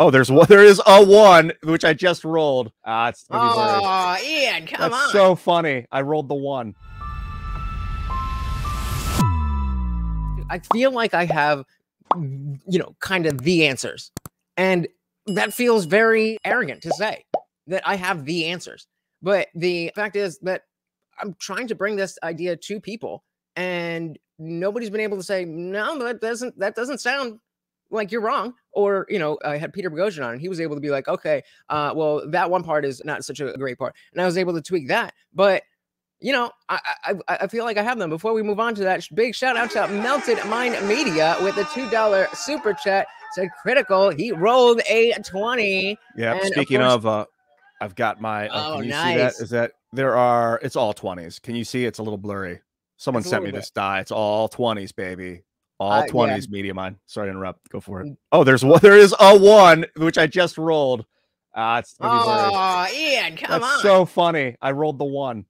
Oh, there's one. There is a one which I just rolled. Ah, it's oh, Ian, come That's on. so funny. I rolled the one. I feel like I have, you know, kind of the answers. And that feels very arrogant to say that I have the answers. But the fact is that I'm trying to bring this idea to people and nobody's been able to say, no, that doesn't that doesn't sound like you're wrong. Or, you know, I had Peter Boghossian on and he was able to be like, okay, uh, well, that one part is not such a great part. And I was able to tweak that. But you know, I, I I feel like I have them. Before we move on to that, big shout out to Melted Mind Media with a two dollar super chat. Said critical. He rolled a twenty. Yeah. And of Speaking course- of, uh, I've got my. Uh, Oh, can you see that? nice. Is that there are? It's all twenties. Can you see? It's a little blurry. Someone sent me little this die. It's all twenties, baby. All Uh, yeah. twenties. Media mine. Sorry to interrupt. Go for it. Oh, there's one. There is a one which I just rolled. Ah, it's. Oh, Ian, come That's on. so funny. I rolled the one.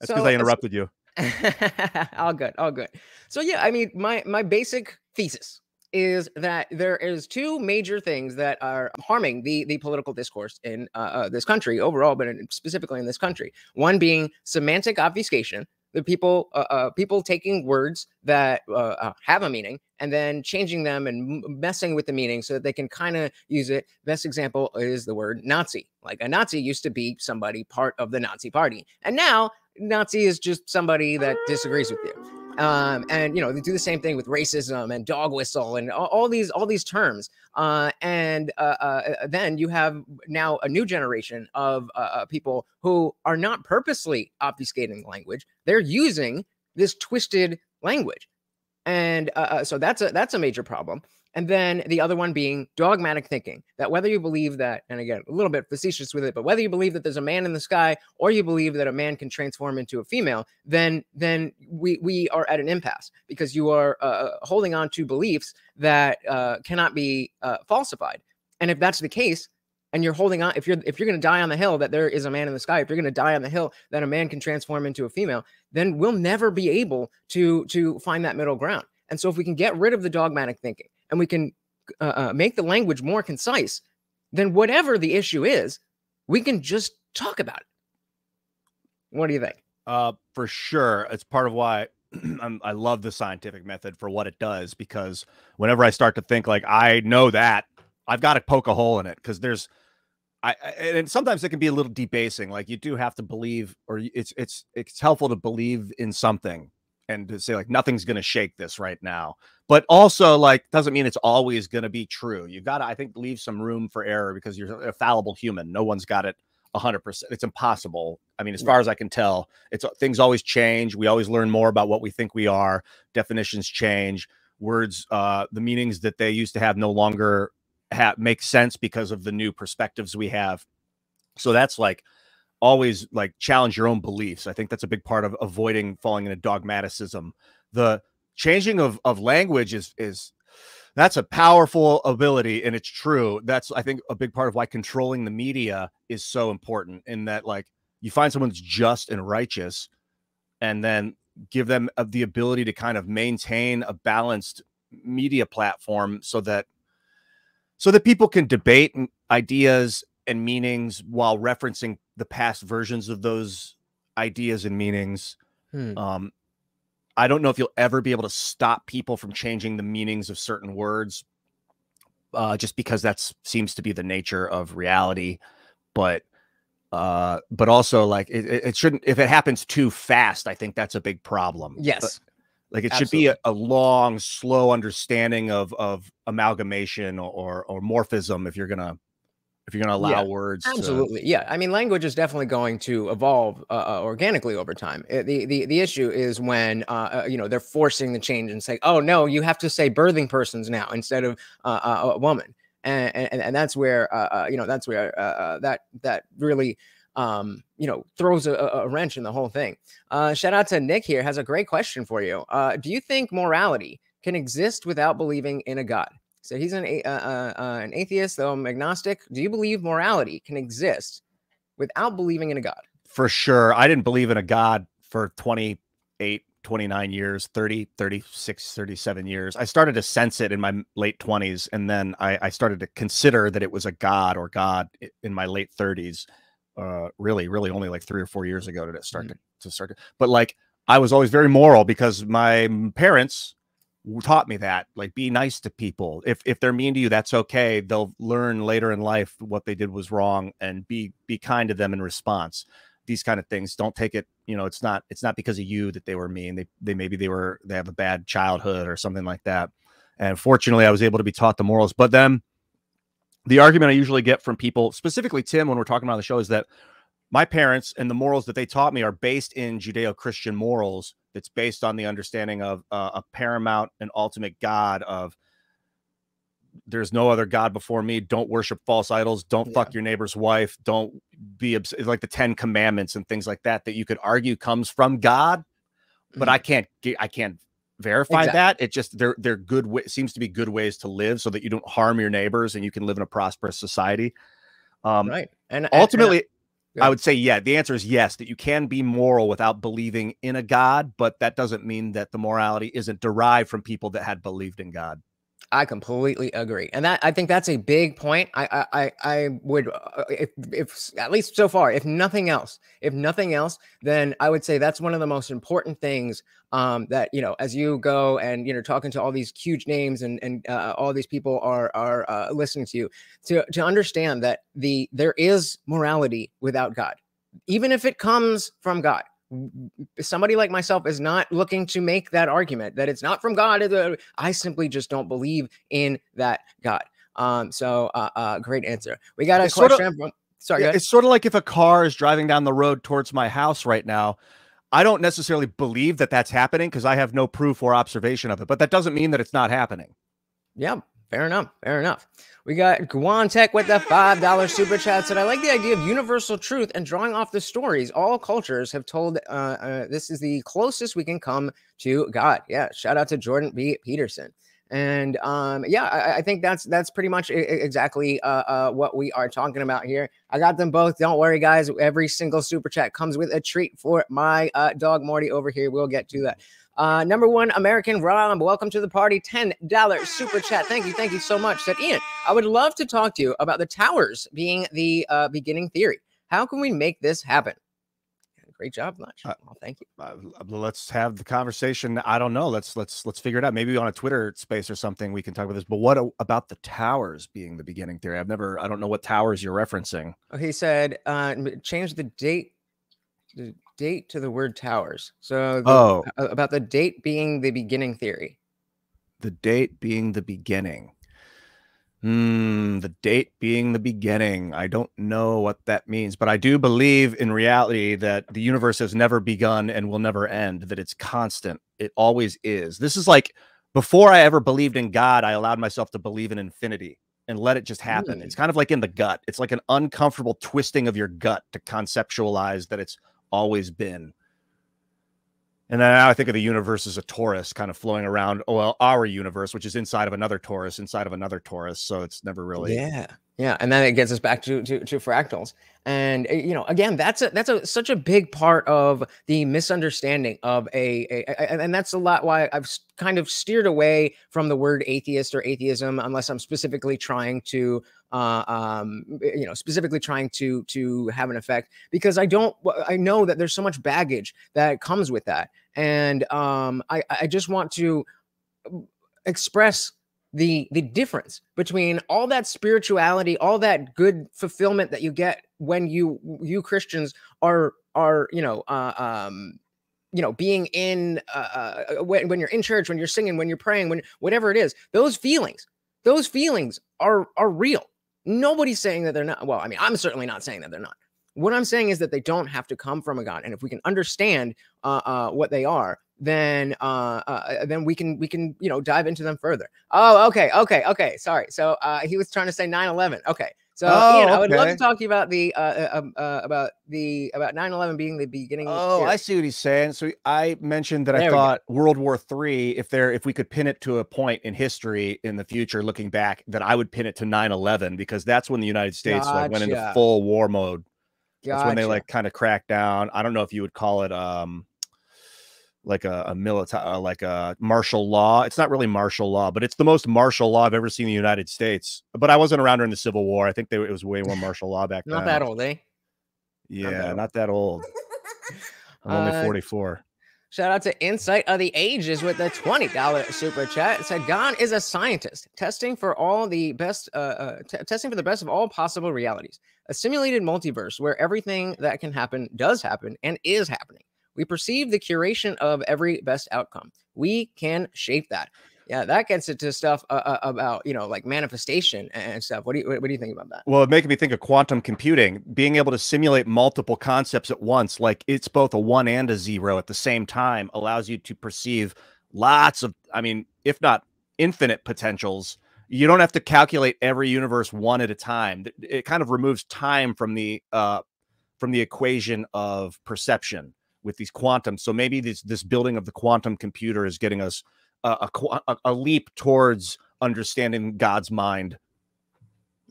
That's because So, I uh, interrupted you. all good, all good. So yeah, I mean, my my basic thesis is that there is two major things that are harming the the political discourse in uh, uh, this country overall, but in, specifically in this country. One being semantic obfuscation, the people uh, uh, people taking words that uh, uh, have a meaning and then changing them and messing with the meaning so that they can kind of use it. Best example is the word Nazi. Like a Nazi used to be somebody part of the Nazi party, and now Nazi is just somebody that disagrees with you. Um, and you know they do the same thing with racism and dog whistle and all, all these all these terms. Uh, and uh, uh, uh, then you have now a new generation of uh, uh, people who are not purposely obfuscating language; they're using this twisted language, and uh, uh, so that's a that's a major problem. And then the other one being dogmatic thinking that whether you believe that, and again, a little bit facetious with it, but whether you believe that there's a man in the sky or you believe that a man can transform into a female, then then we we are at an impasse because you are uh, holding on to beliefs that uh, cannot be uh, falsified. And if that's the case, and you're holding on, if you're if you're going to die on the hill that there is a man in the sky, if you're going to die on the hill that a man can transform into a female, then we'll never be able to to find that middle ground. And so, if we can get rid of the dogmatic thinking and we can uh, uh, make the language more concise, then whatever the issue is, we can just talk about it. What do you think? Uh, for sure. It's part of why I'm, I love the scientific method for what it does because whenever I start to think like I know that, I've got to poke a hole in it because there's, I I- and sometimes it can be a little debasing. Like you do have to believe, or it's it's it's helpful to believe in something and to say like nothing's going to shake this right now. But also like doesn't mean it's always going to be true. You got to I think leave some room for error because you're a fallible human. No one's got it 100%. It's impossible. I mean, as far as I can tell, it's things always change. We always learn more about what we think we are. Definitions change. Words, uh, the meanings that they used to have no longer have make sense because of the new perspectives we have. So that's like always like challenge your own beliefs. I think that's a big part of avoiding falling into dogmaticism. The changing of of language is is that's a powerful ability and it's true that's i think a big part of why controlling the media is so important in that like you find someone that's just and righteous and then give them uh, the ability to kind of maintain a balanced media platform so that so that people can debate ideas and meanings while referencing the past versions of those ideas and meanings Hmm. um, I don't know if you'll ever be able to stop people from changing the meanings of certain words, uh, just because that seems to be the nature of reality. But uh, but also like it, it shouldn't if it happens too fast. I think that's a big problem. Yes. Like it should be a, a long, slow understanding of of amalgamation or or morphism if you're gonna if you're gonna allow Yeah, words. to- Absolutely, yeah. I mean, language is definitely going to evolve uh, uh, organically over time. The the The issue is when uh, uh, you know they're forcing the change and say, "Oh no, you have to say birthing persons now instead of uh, a woman," and and, and that's where you know that's where that that really um, you know throws a, a wrench in the whole thing. Uh, shout out to Nick here has a great question for you. Uh, do you think morality can exist without believing in a god? So he's an uh, uh, an atheist, though I'm agnostic. Do you believe morality can exist without believing in a god? for sure. I didn't believe in a God for 28, 29 years 30 36 37 years i started to sense it in my late 20s and then i, I started to consider that it was a god or god in my late 30s uh really really only like three or four years ago did it start mm-hmm. to, to start to, but like i was always very moral because my parents taught me that like be nice to people. If if they're mean to you that's okay. They'll learn later in life what they did was wrong and be be kind to them in response. These kind of things don't take it you know it's not it's not because of you that they were mean. They they maybe they were they have a bad childhood or something like that. And fortunately i was able to be taught the morals but then the argument i usually get from people specifically tim when we're talking about the show is that my parents and the morals that they taught me are based in judeo-christian morals that's based on the understanding of uh, a paramount and ultimate god of there's no other god before me. Don't worship false idols. Don't yeah. fuck your neighbor's wife. Don't be obs- like the 10 commandments and things like that that you could argue comes from god but i can't i can't verify exactly. that it just they're they're good seems to be good ways to live so that you don't harm your neighbors and you can live in a prosperous society um right and ultimately and, and I would say, yeah, the answer is yes, that you can be moral without believing in a God, but that doesn't mean that the morality isn't derived from people that had believed in God. I completely agree, and that I think that's a big point. I I I would uh, if if at least so far, if nothing else, if nothing else, then I would say that's one of the most important things. Um, that you know, as you go and you know, talking to all these huge names and and uh, all these people are are uh, listening to you to to understand that the there is morality without God, even if it comes from God somebody like myself is not looking to make that argument that it's not from God. I simply just don't believe in that God. Um, so uh, uh great answer. We got a it's question sort of, from sorry. Yeah, it's sort of like if a car is driving down the road towards my house right now. I don't necessarily believe that that's happening because I have no proof or observation of it, but that doesn't mean that it's not happening. Yeah, fair enough. Fair enough. We got Guan Tech with the $5 super chat said, I like the idea of universal truth and drawing off the stories all cultures have told. Uh, uh, this is the closest we can come to God. Yeah. Shout out to Jordan B. Peterson. And um, yeah, I, I, think that's that's pretty much exactly uh, uh, what we are talking about here. I got them both. Don't worry, guys. Every single super chat comes with a treat for my uh, dog Morty over here. We'll get to that. Uh, number one, American Rob, welcome to the party. $10 super chat. Thank you. Thank you so much. Said Ian, I would love to talk to you about the towers being the uh, beginning theory. How can we make this happen? Great job, Lunch. Uh, well, thank you. Uh, let's have the conversation. I don't know. Let's let's let's figure it out. Maybe on a Twitter space or something we can talk about this. But what about the towers being the beginning theory? I've never. I don't know what towers you're referencing. He said, uh, change the date date to the word towers. So the, oh, about the date being the beginning theory. The date being the beginning. Hmm, the date being the beginning. I don't know what that means, but I do believe in reality that the universe has never begun and will never end, that it's constant. It always is. This is like before I ever believed in God, I allowed myself to believe in infinity and let it just happen. Mm. It's kind of like in the gut. It's like an uncomfortable twisting of your gut to conceptualize that it's always been. And then now I think of the universe as a torus kind of flowing around. Oh, well, our universe, which is inside of another torus, inside of another torus. So it's never really. Yeah. Yeah. And then it gets us back to, to, to fractals. And, eh, you know, again, that's a, that's a, such a big part of the misunderstanding of a, a, a and that's a lot why I've kind of steered away from the word atheist or atheism, unless I'm specifically trying to uh, um, you know, specifically trying to to have an effect because I don't, I know that there's so much baggage that comes with that, and um, I I just want to express the the difference between all that spirituality, all that good fulfillment that you get when you you Christians are are you know uh, um you know being in uh, uh, when, when you're in church when you're singing when you're praying when whatever it is those feelings those feelings are are real Nobody's saying that they're not. Well, I mean, I'm certainly not saying that they're not. What I'm saying is that they don't have to come from a God, and if we can understand uh, uh, what they are, then uh, uh, then we can we can you know dive into them further. Oh, okay, okay, okay. Sorry. So uh, he was trying to say 9/11. Okay, so oh, Ian, I would love to talk to you about the uh, uh, um, uh, about the about 9/11 being the beginning. Oh, I see what he's saying. So I mentioned that there I thought World War Three, if there if we could pin it to a point in history in the future, looking back, that I would pin it to 9/11 because that's when the United States gotcha. like went into full war mode. Gotcha. That's when they like kind of cracked down. I don't know if you would call it um like a, a military, uh, like a martial law. It's not really martial law, but it's the most martial law I've ever seen in the United States. But I wasn't around during the Civil War. I think they, it was way more martial law back then. Not then. that old, eh? Yeah, that old. not that old. I'm only Uh, 44. Shout out to Insight of the Ages with the $20 super chat. It said, Gon is a scientist testing for all the best, uh, uh, testing for the best of all possible realities. A simulated multiverse where everything that can happen does happen and is happening. We perceive the curation of every best outcome. We can shape that. Yeah, that gets into stuff uh, uh, about, you know, like manifestation and stuff. What do you, what do you think about that? Well, it making me think of quantum computing, being able to simulate multiple concepts at once, like it's both a one and a zero at the same time, allows you to perceive lots of, I mean, if not infinite potentials. You don't have to calculate every universe one at a time. It kind of removes time from the uh, from the equation of perception with these quantum. So maybe this this building of the quantum computer is getting us a, a, a, leap towards understanding God's mind.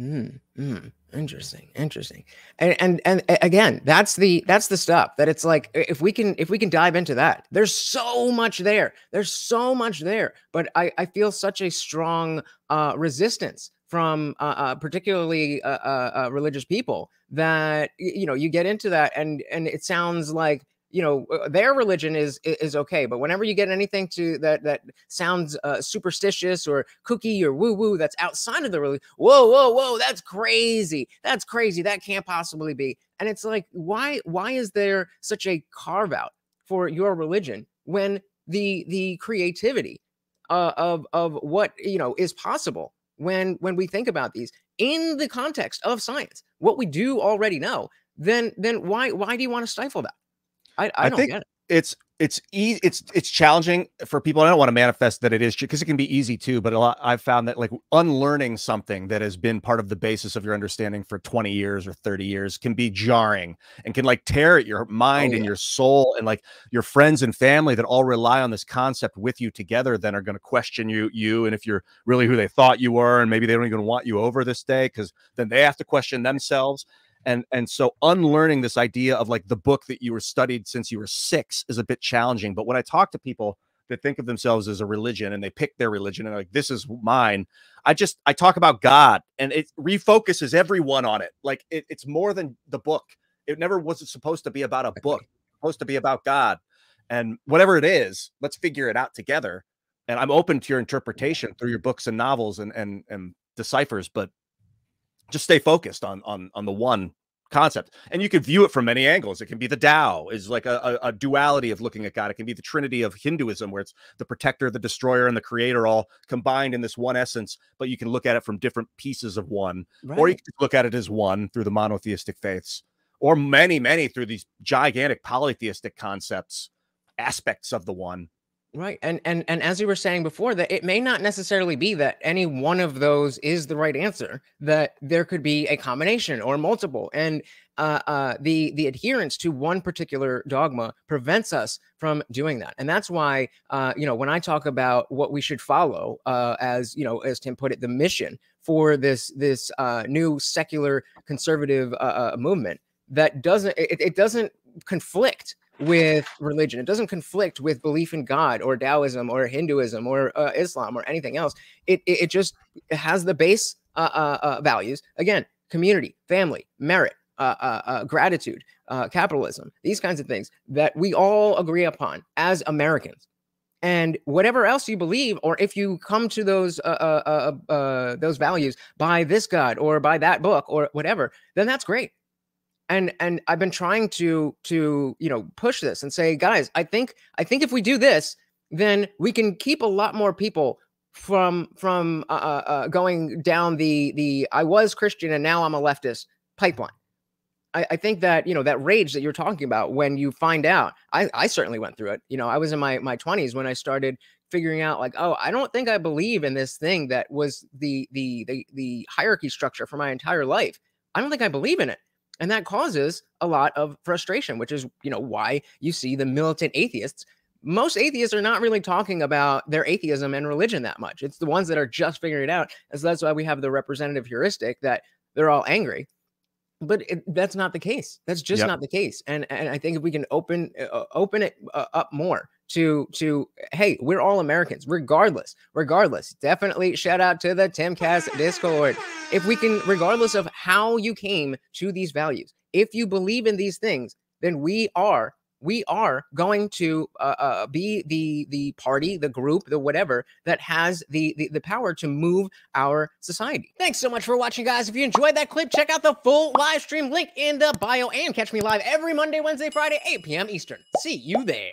Mm, mm, interesting, interesting. And, and and again, that's the that's the stuff that it's like if we can if we can dive into that, there's so much there. There's so much there. But I I feel such a strong uh resistance from uh, uh particularly uh, uh, uh religious people that you know you get into that and and it sounds like you know uh, their religion is is okay but whenever you get anything to that that sounds uh, superstitious or kooky or woo woo that's outside of the religion whoa whoa whoa that's crazy that's crazy that can't possibly be and it's like why why is there such a carve out for your religion when the the creativity uh, of of what you know is possible when when we think about these in the context of science what we do already know then then why why do you want to stifle that i i, I don't think get it it's it's easy it's it's challenging for people i don't want to manifest that it is because it can be easy too but a lot i've found that like unlearning something that has been part of the basis of your understanding for 20 years or 30 years can be jarring and can like tear at your oh, mind and yeah. your soul and like your friends and family that all rely on this concept with you together then are going to question you you and if you're really who they thought you were and maybe they don't even want you over this day because then they have to question themselves and and so unlearning this idea of like the book that you were studied since you were six is a bit challenging but when i talk to people that think of themselves as a religion and they pick their religion and like this is mine i just i talk about god and it refocuses everyone on it like it, it's more than the book. It never was supposed to be about a book it's supposed to be about god and whatever it is let's figure it out together and i'm open to your interpretation through your books and novels and and and deciphers but just stay focused on on on the one concept and you can view it from many angles. It can be the Tao is like a, a, a duality of looking at god. It can be the trinity of hinduism where it's the protector the destroyer and the creator all combined in this one essence but you can look at it from different pieces of one or you can look at it as one through the monotheistic faiths or many many through these gigantic polytheistic concepts aspects of the one Right. And and and as you were saying before that it may not necessarily be that any one of those is the right answer, that there could be a combination or multiple. And uh, uh, the the adherence to one particular dogma prevents us from doing that. And that's why uh, you know, when I talk about what we should follow uh, as, you know, as Tim put it, the mission for this this uh, new secular conservative uh, uh, movement that doesn't it, it doesn't conflict with religion. It doesn't conflict with belief in God or Taoism or Hinduism or uh, Islam or anything else. It it, it just has the base uh, uh, uh, values again: community, family, merit, uh, uh, gratitude, capitalism. These kinds of things that we all agree upon as Americans. And whatever else you believe, or if you come to those those values by this God or by that book or whatever, then that's great and and i've been trying to to you know push this and say guys i think i think if we do this then we can keep a lot more people from from uh, uh, uh, going down the the i was christian and now i'm a leftist pipeline. I, I think that you know that rage that you're talking about when you find out I, I certainly went through it. You know i was in my my 20s when i started figuring out like oh i don't think i believe in this thing that was the the the, the hierarchy structure for my entire life. I don't think i believe in it and that causes a lot of frustration which is you know why you see the militant atheists. Most atheists are not really talking about their atheism and religion that much. It's the ones that are just figuring it out and so that's why we have the representative heuristic that they're all angry. But it, that's not the case. That's just Yep. not the case. And and i think if we can open uh, open it uh, up more to to hey, we're all Americans, regardless, regardless. Definitely shout out to the Timcast Discord. If we can, regardless of how you came to these values, if you believe in these things, then we are we are going to uh, uh, be the the party, the group, the whatever that has the, the the power to move our society. Thanks so much for watching, guys. If you enjoyed that clip, check out the full live stream link in the bio and catch me live every Monday, Wednesday, Friday, 8 p.m. Eastern. See you there.